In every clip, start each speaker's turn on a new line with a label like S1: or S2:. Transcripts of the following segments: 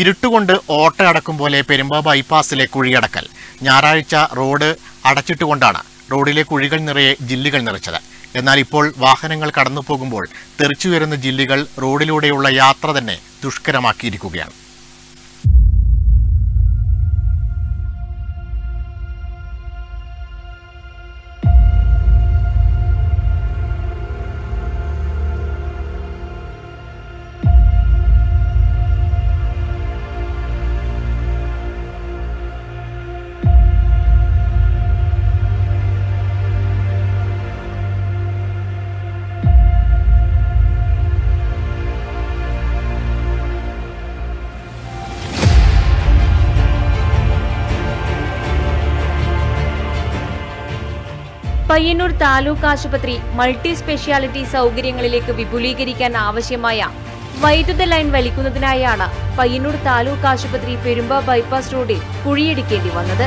S1: ഇരുട്ടുകൊണ്ട് ഓട്ടയടക്കും പോലെ പെരുമ്പ ബൈപ്പാസിലെ കുഴിയടക്കൽ. ഞായറാഴ്ച റോഡ് അടച്ചിട്ടുകൊണ്ടാണ് റോഡിലെ കുഴികൾ നിറയെ ജില്ലുകൾ നിറച്ചത്. എന്നാൽ ഇപ്പോൾ വാഹനങ്ങൾ കടന്നു പോകുമ്പോൾ തെറിച്ചു വരുന്ന ജില്ലുകൾ റോഡിലൂടെയുള്ള യാത്ര തന്നെ ദുഷ്കരമാക്കിയിരിക്കുകയാണ്.
S2: പയ്യന്നൂർ താലൂക്ക് ആശുപത്രി മൾട്ടി സ്പെഷ്യാലിറ്റി സൗകര്യങ്ങളിലേക്ക് വിപുലീകരിക്കാൻ ആവശ്യമായ വൈദ്യുത ലൈൻ വലിക്കുന്നതിനായാണ് പയ്യന്നൂർ താലൂക്ക് ആശുപത്രി പെരുമ്പ ബൈപ്പാസ് റോഡിൽ കുഴിയെടുക്കേണ്ടി വന്നത്.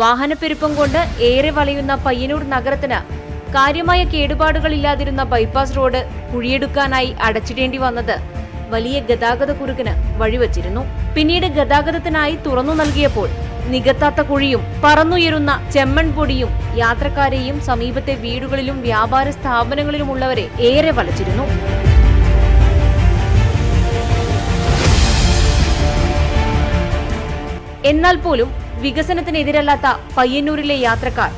S2: വാഹനപ്പെരുപ്പം കൊണ്ട് ഏറെ വളയുന്ന പയ്യന്നൂർ നഗരത്തിന് കാര്യമായ കേടുപാടുകളില്ലാതിരുന്ന ബൈപ്പാസ് റോഡ് കുഴിയെടുക്കാനായി അടച്ചിടേണ്ടി വന്നത് വലിയ ഗതാഗത കുരുക്കിന് വഴിവച്ചിരുന്നു. പിന്നീട് ഗതാഗതത്തിനായി തുറന്നു നൽകിയപ്പോൾ നികത്താത്ത കുഴിയും പറന്നുയരുന്ന ചെമ്മൺ പൊടിയും യാത്രക്കാരെയും സമീപത്തെ വീടുകളിലും വ്യാപാര സ്ഥാപനങ്ങളിലുമുള്ളവരെ ഏറെ വലച്ചിരുന്നു. എന്നാൽ പോലും വികസനത്തിനെതിരല്ലാത്ത പയ്യന്നൂരിലെ യാത്രക്കാർ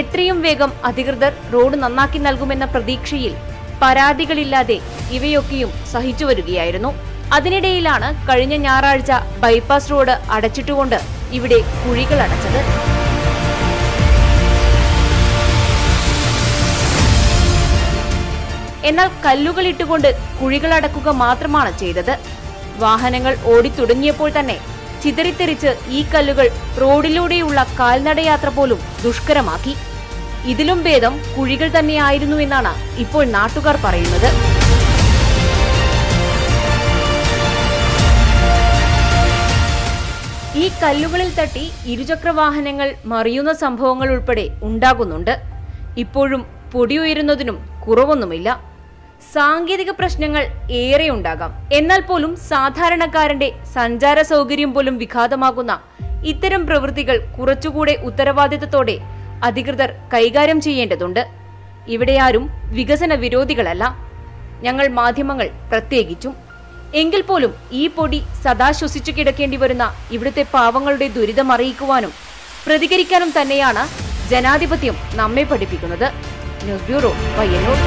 S2: എത്രയും വേഗം അധികൃതർ റോഡ് നന്നാക്കി നൽകുമെന്ന പ്രതീക്ഷയിൽ പരാതികളില്ലാതെ ഇവയൊക്കെയും സഹിച്ചു വരികയായിരുന്നു. അതിനിടയിലാണ് കഴിഞ്ഞ ഞായറാഴ്ച ബൈപ്പാസ് റോഡ് അടച്ചിട്ടുകൊണ്ട് ഇവിടെ കുഴികൾ അടച്ചത്. എന്നാൽ കല്ലുകൾ ഇട്ടുകൊണ്ട് കുഴികൾ അടക്കുക മാത്രമാണ് ചെയ്തത്. വാഹനങ്ങൾ ഓടിത്തുടങ്ങിയപ്പോൾ തന്നെ ചിതറിത്തെറിച്ച് ഈ കല്ലുകൾ റോഡിലൂടെയുള്ള കാൽനടയാത്ര പോലും ദുഷ്കരമാക്കി. ഇതിലും ഭേദം കുഴികൾ തന്നെയായിരുന്നു എന്നാണ് ഇപ്പോൾ നാട്ടുകാർ പറയുന്നത്. ഈ കല്ലുകളിൽ തട്ടി ഇരുചക്ര വാഹനങ്ങൾ മറിയുന്ന സംഭവങ്ങൾ ഉൾപ്പെടെ ഉണ്ടാകുന്നുണ്ട്. ഇപ്പോഴും പൊടി പൊടിയുയരുന്നതിനും കുറവൊന്നുമില്ല. സാങ്കേതിക പ്രശ്നങ്ങൾ ഏറെ ഉണ്ടാകാം. എന്നാൽ പോലും സാധാരണക്കാരന്റെ സഞ്ചാര സൗകര്യം പോലും വിഘാതമാകുന്ന ഇത്തരം പ്രവൃത്തികൾ കുറച്ചുകൂടെ ഉത്തരവാദിത്തത്തോടെ അധികൃതർ കൈകാര്യം ചെയ്യേണ്ടതുണ്ട്. ഇവിടെ ആരും വികസന വിരോധികളല്ല. ഞങ്ങൾ മാധ്യമങ്ങൾ പ്രത്യേകിച്ചും. എങ്കിൽ പോലും ഈ പൊടി സദാ ശ്വസിച്ചു കിടക്കേണ്ടി വരുന്ന ഇവിടുത്തെ പാവങ്ങളുടെ ദുരിതം അറിയിക്കുവാനും പ്രതികരിക്കാനും തന്നെയാണ് ജനാധിപത്യം നമ്മെ പഠിപ്പിക്കുന്നത്. News bureau Payyanur